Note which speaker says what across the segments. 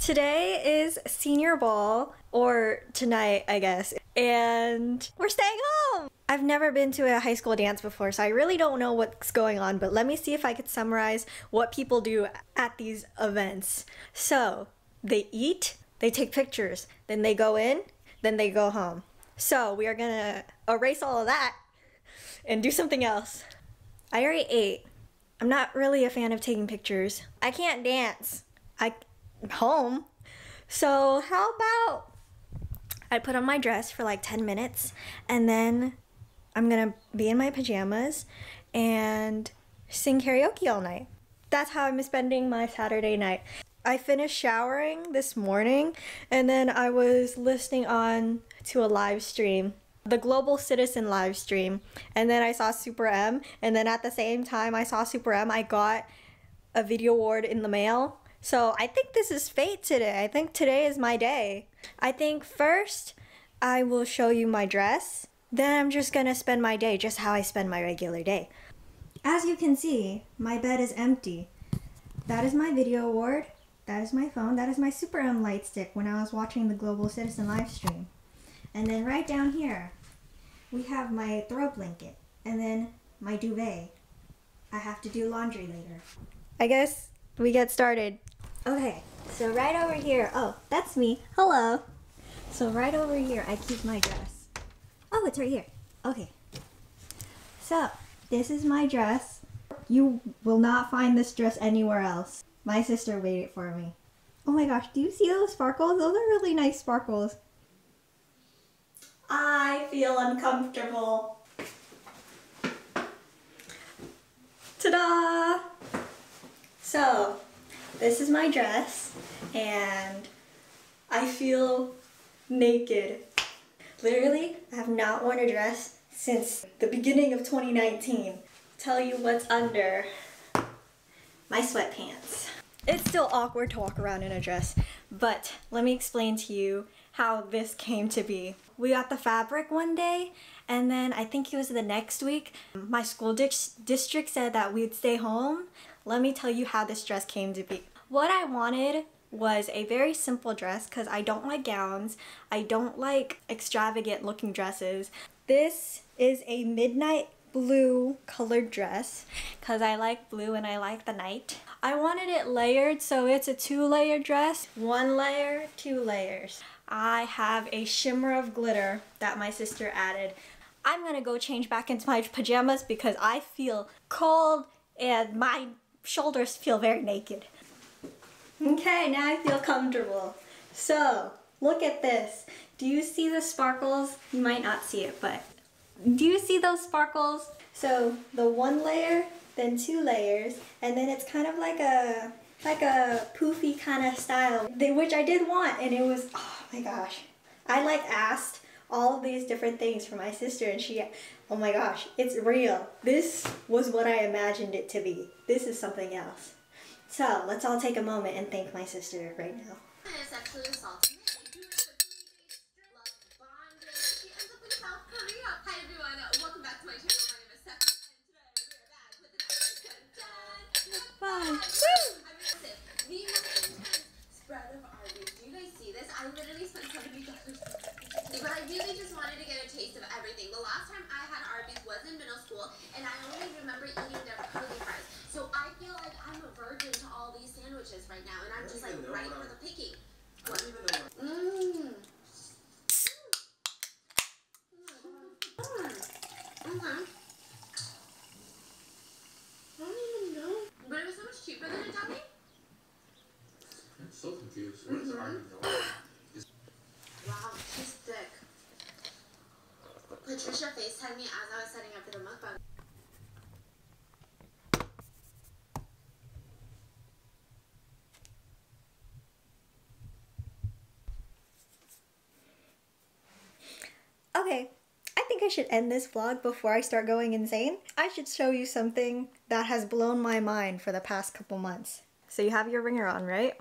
Speaker 1: Today is senior ball, or tonight, I guess, and we're staying home! I've never been to a high school dance before, so I really don't know what's going on, but let me see if I could summarize what people do at these events. So, they eat, they take pictures, then they go in, then they go home. So, we are gonna erase all of that and do something else. I already ate. I'm not really a fan of taking pictures. I can't dance. I home. So how about I put on my dress for like 10 minutes and then I'm gonna be in my pajamas and sing karaoke all night. That's how I'm spending my Saturday night. I finished showering this morning and then I was listening on to a live stream the Global Citizen live stream, and then I saw Super M, and then at the same time I saw Super M, I got a video award in the mail. So I think this is fate today. I think today is my day. I think first I will show you my dress. Then I'm just gonna spend my day just how I spend my regular day. As you can see, my bed is empty. That is my video award. That is my phone. That is my Super M light stick when I was watching the Global Citizen live stream. And then right down here, we have my throw blanket and then my duvet. I have to do laundry later. I guess we get started. Okay, so right over here, oh, that's me. Hello. So right over here, I keep my dress. Oh, it's right here. Okay. So, this is my dress. You will not find this dress anywhere else. My sister made it for me. Oh my gosh, do you see those sparkles? Those are really nice sparkles. I feel uncomfortable. Ta-da! So, this is my dress, and I feel naked. Literally, I have not worn a dress since the beginning of 2019. Tell you what's under my sweatpants. It's still awkward to walk around in a dress, but let me explain to you how this came to be. We got the fabric one day and then I think it was the next week, my school di district said that we'd stay home. Let me tell you how this dress came to be. What I wanted was a very simple dress because I don't like gowns. I don't like extravagant looking dresses. This is a midnight blue colored dress because I like blue and I like the night. I wanted it layered so it's a two layer dress. One layer, two layers. I have a shimmer of glitter that my sister added. I'm gonna go change back into my pajamas because I feel cold and my shoulders feel very naked. Okay, now I feel comfortable. So, look at this. Do you see the sparkles? You might not see it, but do you see those sparkles? So, the one layer, then two layers, and then it's kind of like a like a poofy kind of style, which I did want, and it was, oh my gosh. I like asked all of these different things for my sister, and she, oh my gosh, it's real. This was what I imagined it to be. This is something else. So let's all take a moment and thank my sister right now. Bye. Spread of Arby's. Do you guys see this? I literally spent seventy dollars. But I really just wanted to get a taste of everything. The last time I had Arby's was in middle school, and I only remember eating their curly fries. So I feel like I'm a virgin to all these sandwiches right now, and I'm just like ready for the picking. What? Mmm. Mm-hmm. So confused. What is mm-hmm. Wow, she's thick. Patricia FaceTimed me as I was setting up for the mukbang. Okay, I think I should end this vlog before I start going insane. I should show you something that has blown my mind for the past couple months. So you have your ringer on, right?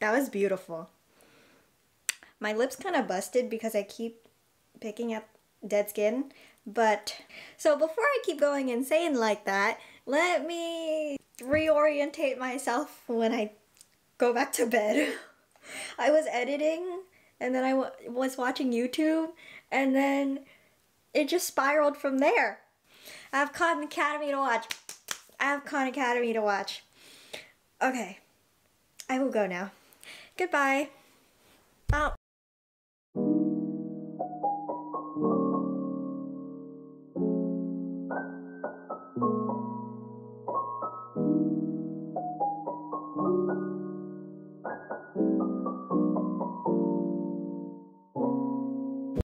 Speaker 1: That was beautiful. My lips kind of busted because I keep picking up dead skin. But so before I keep going insane like that, let me reorientate myself when I go back to bed. I was editing and then I was watching YouTube and then it just spiraled from there. I have Khan Academy to watch. I have Khan Academy to watch. Okay. I will go now. Goodbye.